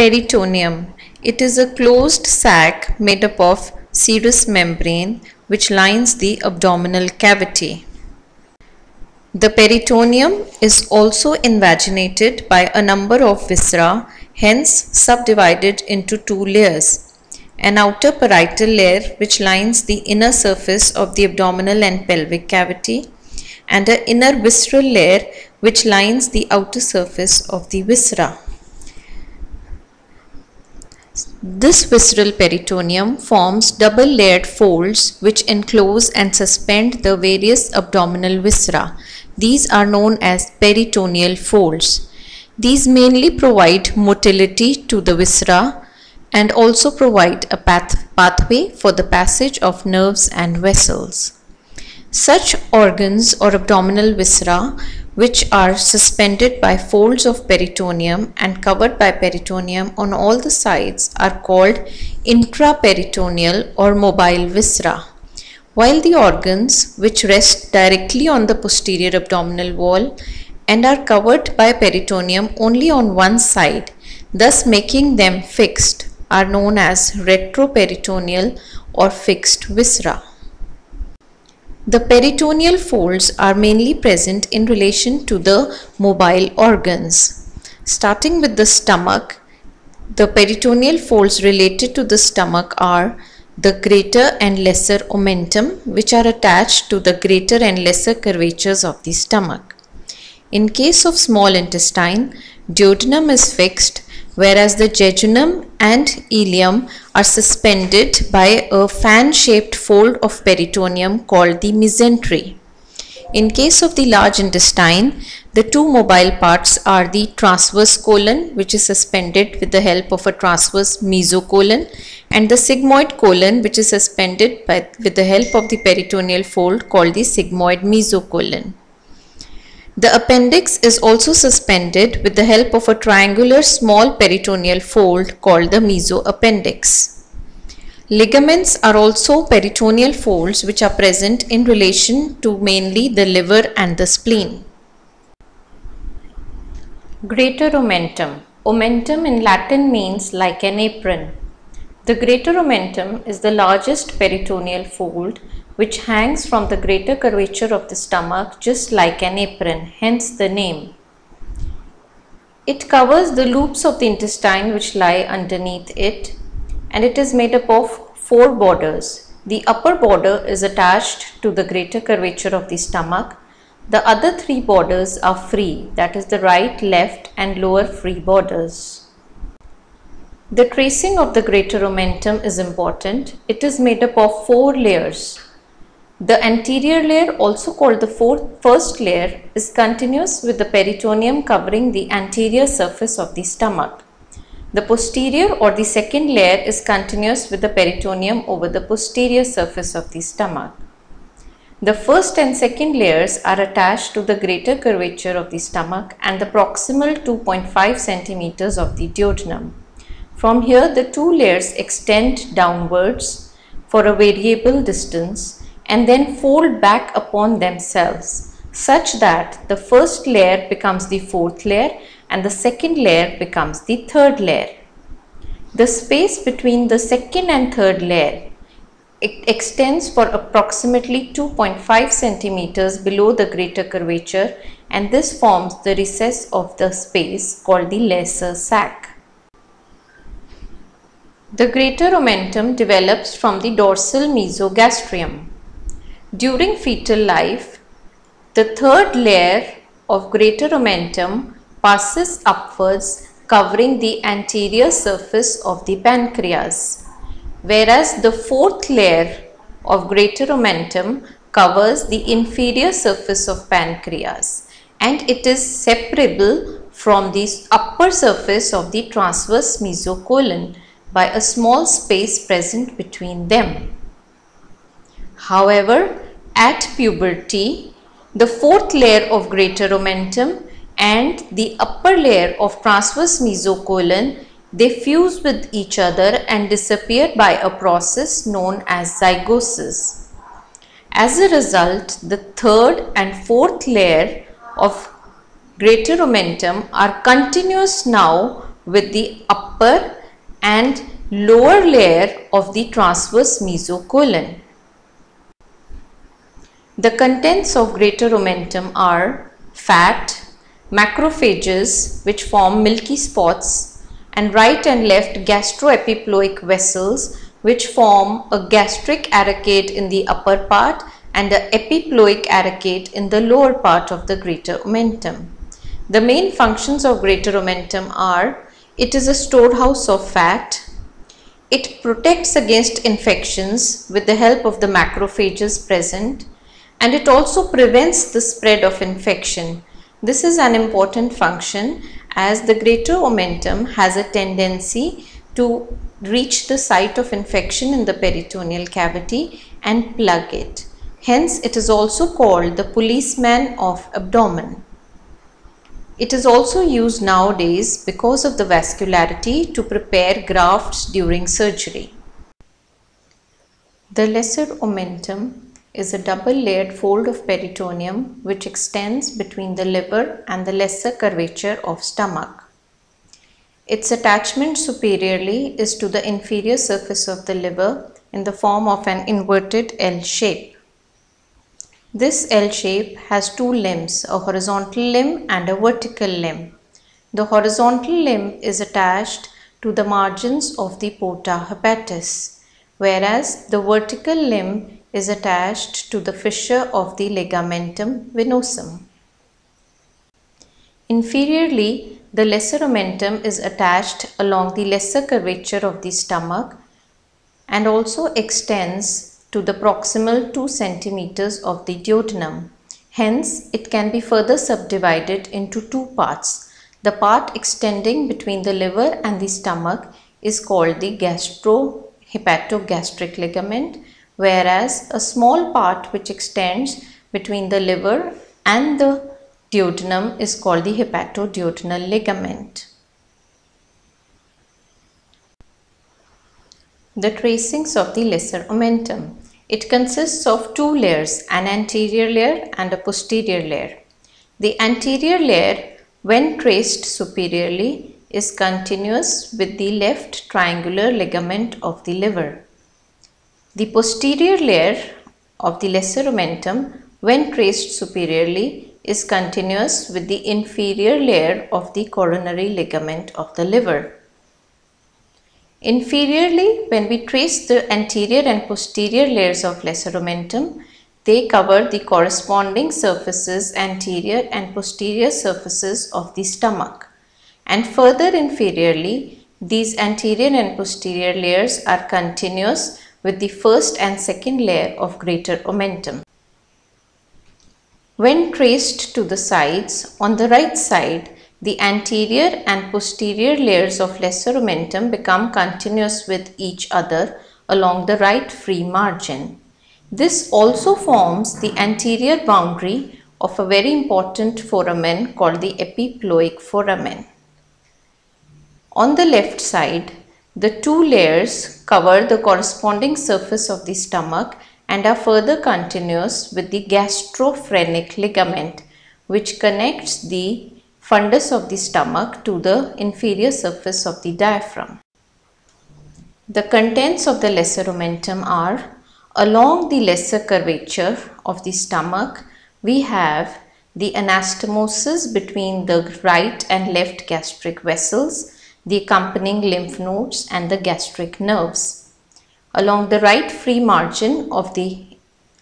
Peritoneum. It is a closed sac made up of serous membrane which lines the abdominal cavity. The peritoneum is also invaginated by a number of viscera, hence subdivided into two layers. An outer parietal layer which lines the inner surface of the abdominal and pelvic cavity and an inner visceral layer which lines the outer surface of the viscera. This visceral peritoneum forms double layered folds which enclose and suspend the various abdominal viscera. These are known as peritoneal folds. These mainly provide motility to the viscera and also provide a path pathway for the passage of nerves and vessels. Such organs or abdominal viscera which are suspended by folds of peritoneum and covered by peritoneum on all the sides are called intraperitoneal or mobile viscera. While the organs which rest directly on the posterior abdominal wall and are covered by peritoneum only on one side, thus making them fixed, are known as retroperitoneal or fixed viscera. The peritoneal folds are mainly present in relation to the mobile organs. Starting with the stomach, the peritoneal folds related to the stomach are the greater and lesser omentum which are attached to the greater and lesser curvatures of the stomach. In case of small intestine, duodenum is fixed whereas the jejunum and ileum are suspended by a fan-shaped fold of peritoneum called the mesentery. In case of the large intestine, the two mobile parts are the transverse colon which is suspended with the help of a transverse mesocolon and the sigmoid colon which is suspended by, with the help of the peritoneal fold called the sigmoid mesocolon. The appendix is also suspended with the help of a triangular small peritoneal fold called the mesoappendix. Ligaments are also peritoneal folds which are present in relation to mainly the liver and the spleen. Greater omentum. Omentum in Latin means like an apron. The greater omentum is the largest peritoneal fold which hangs from the greater curvature of the stomach just like an apron, hence the name. It covers the loops of the intestine which lie underneath it and it is made up of four borders. The upper border is attached to the greater curvature of the stomach. The other three borders are free that is the right, left and lower free borders. The tracing of the greater omentum is important. It is made up of four layers. The anterior layer also called the fourth, first layer is continuous with the peritoneum covering the anterior surface of the stomach. The posterior or the second layer is continuous with the peritoneum over the posterior surface of the stomach. The first and second layers are attached to the greater curvature of the stomach and the proximal 2.5 centimeters of the duodenum. From here the two layers extend downwards for a variable distance and then fold back upon themselves such that the first layer becomes the fourth layer and the second layer becomes the third layer. The space between the second and third layer it extends for approximately 2.5 centimeters below the greater curvature and this forms the recess of the space called the lesser sac. The greater omentum develops from the dorsal mesogastrium. During fetal life, the third layer of greater omentum passes upwards covering the anterior surface of the pancreas, whereas the fourth layer of greater omentum covers the inferior surface of pancreas and it is separable from the upper surface of the transverse mesocolon by a small space present between them. However, at puberty, the fourth layer of greater omentum and the upper layer of transverse mesocolon they fuse with each other and disappear by a process known as zygosis. As a result, the third and fourth layer of greater omentum are continuous now with the upper and lower layer of the transverse mesocolon. The contents of greater omentum are fat, macrophages which form milky spots and right and left gastroepiploic vessels which form a gastric arcade in the upper part and the epiploic arcade in the lower part of the greater omentum. The main functions of greater omentum are it is a storehouse of fat, it protects against infections with the help of the macrophages present and it also prevents the spread of infection. This is an important function as the greater omentum has a tendency to reach the site of infection in the peritoneal cavity and plug it. Hence, it is also called the policeman of abdomen. It is also used nowadays because of the vascularity to prepare grafts during surgery. The lesser omentum is a double layered fold of peritoneum which extends between the liver and the lesser curvature of stomach. Its attachment superiorly is to the inferior surface of the liver in the form of an inverted L shape. This L shape has two limbs, a horizontal limb and a vertical limb. The horizontal limb is attached to the margins of the porta hepatis, whereas the vertical limb is attached to the fissure of the ligamentum venosum. Inferiorly, the lesser omentum is attached along the lesser curvature of the stomach and also extends to the proximal 2 centimeters of the duodenum. Hence, it can be further subdivided into two parts. The part extending between the liver and the stomach is called the gastrohepatogastric ligament, whereas a small part which extends between the liver and the duodenum is called the hepatoduodenal ligament. The tracings of the lesser omentum. It consists of two layers, an anterior layer and a posterior layer. The anterior layer, when traced superiorly, is continuous with the left triangular ligament of the liver. The posterior layer of the lesser omentum, when traced superiorly, is continuous with the inferior layer of the coronary ligament of the liver. Inferiorly, when we trace the anterior and posterior layers of lesser omentum, they cover the corresponding surfaces anterior and posterior surfaces of the stomach. And further inferiorly, these anterior and posterior layers are continuous with the first and second layer of greater omentum. When traced to the sides, on the right side, the anterior and posterior layers of lesser omentum become continuous with each other along the right free margin. This also forms the anterior boundary of a very important foramen called the epiploic foramen. On the left side, the two layers cover the corresponding surface of the stomach and are further continuous with the gastrophrenic ligament which connects the fundus of the stomach to the inferior surface of the diaphragm. The contents of the lesser omentum are along the lesser curvature of the stomach we have the anastomosis between the right and left gastric vessels, the accompanying lymph nodes and the gastric nerves. Along the right free margin of the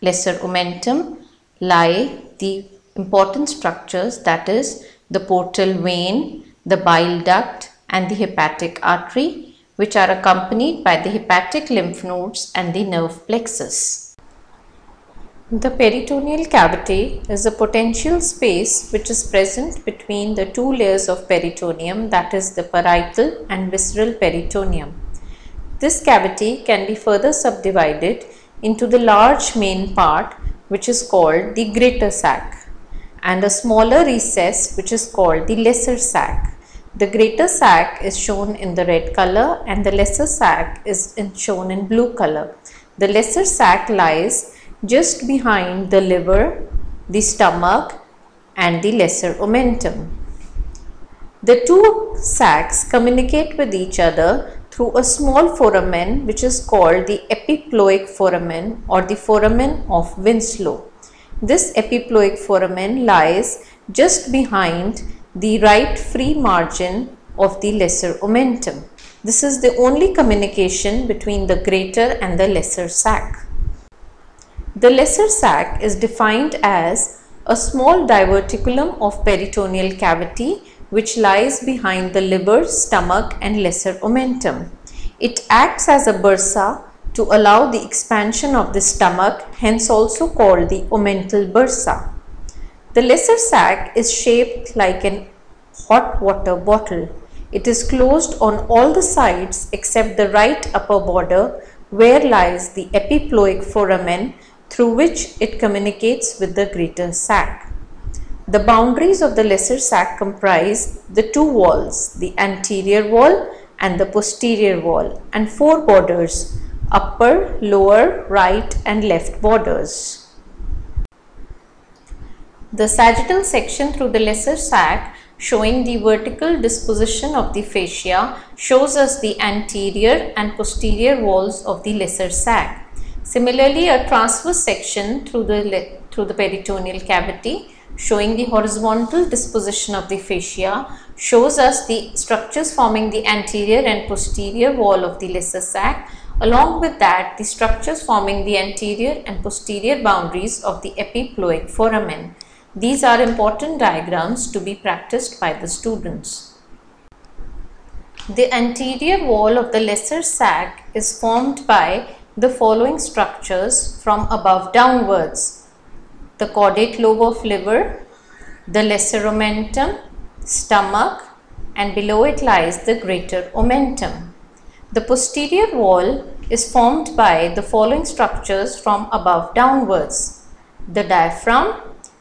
lesser omentum lie the important structures that is the portal vein, the bile duct and the hepatic artery which are accompanied by the hepatic lymph nodes and the nerve plexus. The peritoneal cavity is a potential space which is present between the two layers of peritoneum that is the parietal and visceral peritoneum. This cavity can be further subdivided into the large main part which is called the greater sac and a smaller recess which is called the lesser sac. The greater sac is shown in the red color and the lesser sac is in shown in blue color. The lesser sac lies just behind the liver, the stomach and the lesser omentum. The two sacs communicate with each other through a small foramen which is called the epiploic foramen or the foramen of Winslow. This epiploic foramen lies just behind the right free margin of the lesser omentum. This is the only communication between the greater and the lesser sac. The lesser sac is defined as a small diverticulum of peritoneal cavity which lies behind the liver, stomach and lesser omentum. It acts as a bursa to allow the expansion of the stomach, hence also called the omental bursa. The lesser sac is shaped like an hot water bottle. It is closed on all the sides except the right upper border where lies the epiploic foramen through which it communicates with the greater sac. The boundaries of the lesser sac comprise the two walls, the anterior wall and the posterior wall and four borders, upper, lower, right and left borders. The sagittal section through the lesser sac showing the vertical disposition of the fascia shows us the anterior and posterior walls of the lesser sac. Similarly, a transverse section through the, through the peritoneal cavity showing the horizontal disposition of the fascia shows us the structures forming the anterior and posterior wall of the lesser sac. Along with that, the structures forming the anterior and posterior boundaries of the epiploic foramen. These are important diagrams to be practiced by the students. The anterior wall of the lesser sac is formed by the following structures from above downwards the caudate lobe of liver, the lesser omentum, stomach and below it lies the greater omentum. The posterior wall is formed by the following structures from above downwards. The diaphragm,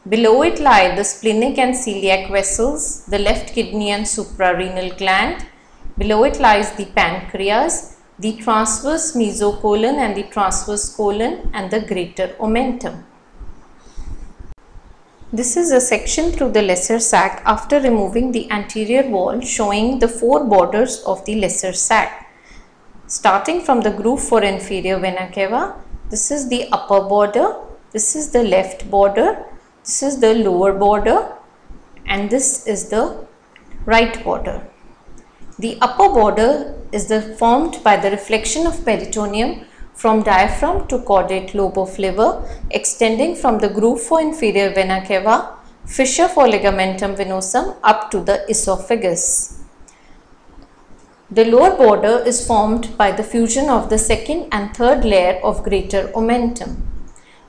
below it lie the splenic and celiac vessels, the left kidney and suprarenal gland, below it lies the pancreas, the transverse mesocolon and the transverse colon and the greater omentum. This is a section through the lesser sac after removing the anterior wall showing the four borders of the lesser sac. Starting from the groove for inferior vena cava, this is the upper border, this is the left border, this is the lower border and this is the right border. The upper border is the formed by the reflection of peritoneum from diaphragm to caudate lobe of liver, extending from the groove for inferior vena cava, fissure for ligamentum venosum up to the esophagus. The lower border is formed by the fusion of the second and third layer of greater omentum.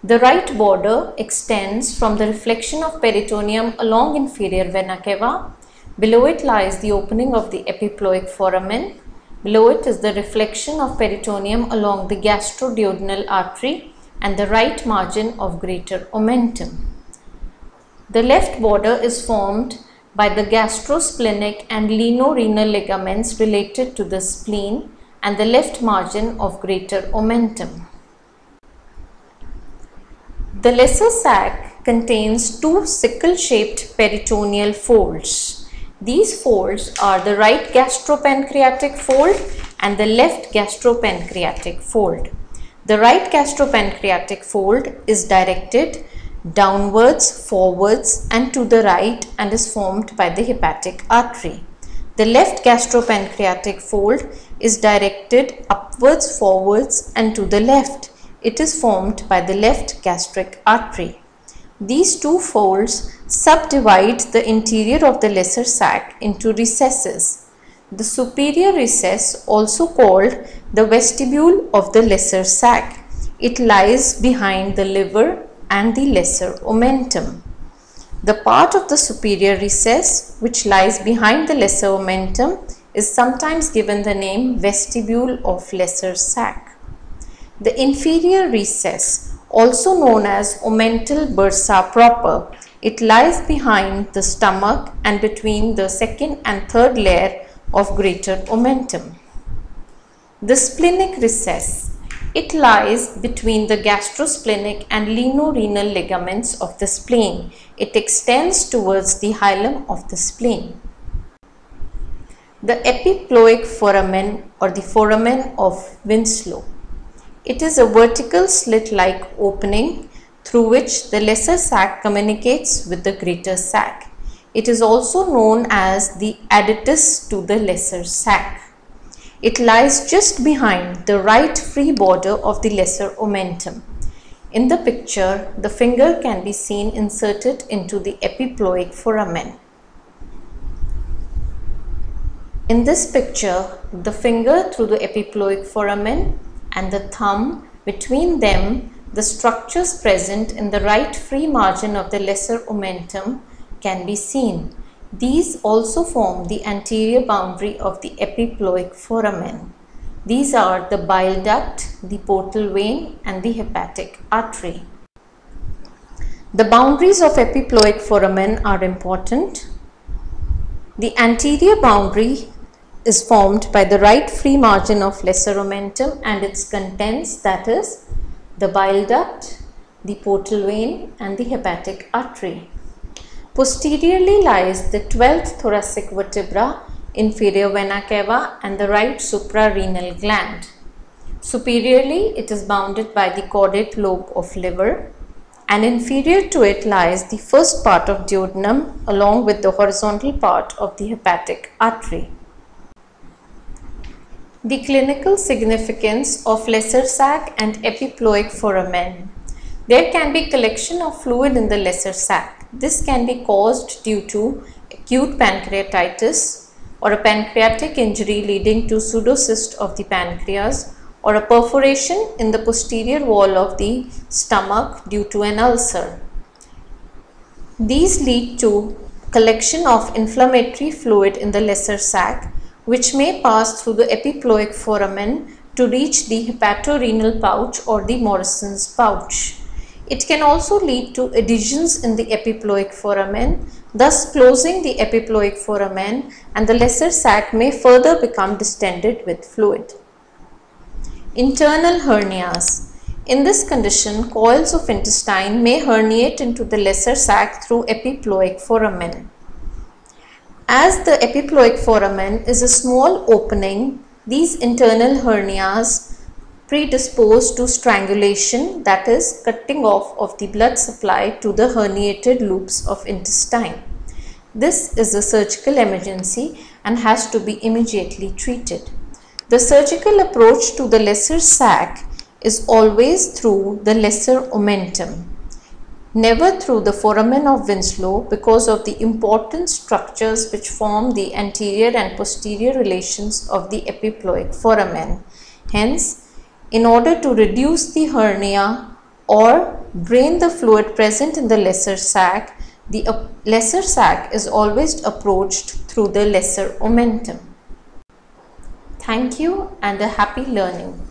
The right border extends from the reflection of peritoneum along inferior vena cava. Below it lies the opening of the epiploic foramen Below it is the reflection of peritoneum along the gastroduodenal artery and the right margin of greater omentum. The left border is formed by the gastrosplenic and lienorenal ligaments related to the spleen and the left margin of greater omentum. The lesser sac contains two sickle-shaped peritoneal folds. These folds are the right gastropancreatic fold and the left gastropancreatic fold. The right gastropancreatic fold is directed downwards, forwards and to the right and is formed by the hepatic artery. The left gastropancreatic fold is directed upwards, forwards and to the left. It is formed by the left gastric artery. These two folds subdivide the interior of the lesser sac into recesses. The superior recess, also called the vestibule of the lesser sac, it lies behind the liver and the lesser omentum. The part of the superior recess which lies behind the lesser omentum is sometimes given the name vestibule of lesser sac. The inferior recess also known as omental bursa proper. It lies behind the stomach and between the second and third layer of greater omentum. The splenic recess. It lies between the gastrosplenic and lienorenal ligaments of the spleen. It extends towards the hilum of the spleen. The epiploic foramen or the foramen of Winslow. It is a vertical slit-like opening through which the lesser sac communicates with the greater sac. It is also known as the aditus to the lesser sac. It lies just behind the right free border of the lesser omentum. In the picture, the finger can be seen inserted into the epiploic foramen. In this picture, the finger through the epiploic foramen and the thumb between them, the structures present in the right free margin of the lesser omentum can be seen. These also form the anterior boundary of the epiploic foramen. These are the bile duct, the portal vein and the hepatic artery. The boundaries of epiploic foramen are important. The anterior boundary is formed by the right free margin of lesser omentum and its contents that is the bile duct, the portal vein and the hepatic artery. Posteriorly lies the 12th thoracic vertebra, inferior vena cava and the right suprarenal gland. Superiorly, it is bounded by the caudate lobe of liver and inferior to it lies the first part of duodenum along with the horizontal part of the hepatic artery. The clinical significance of lesser sac and epiploic foramen. There can be collection of fluid in the lesser sac. This can be caused due to acute pancreatitis or a pancreatic injury leading to pseudocyst of the pancreas or a perforation in the posterior wall of the stomach due to an ulcer. These lead to collection of inflammatory fluid in the lesser sac which may pass through the epiploic foramen to reach the hepatorenal pouch or the Morison's pouch. It can also lead to adhesions in the epiploic foramen, thus closing the epiploic foramen and the lesser sac may further become distended with fluid. Internal hernias. In this condition, coils of intestine may herniate into the lesser sac through epiploic foramen. As the epiploic foramen is a small opening, these internal hernias predispose to strangulation that is cutting off of the blood supply to the herniated loops of intestine. This is a surgical emergency and has to be immediately treated. The surgical approach to the lesser sac is always through the lesser omentum, never through the foramen of Winslow because of the important structures which form the anterior and posterior relations of the epiploic foramen. Hence, in order to reduce the hernia or drain the fluid present in the lesser sac, the lesser sac is always approached through the lesser omentum. Thank you and a happy learning.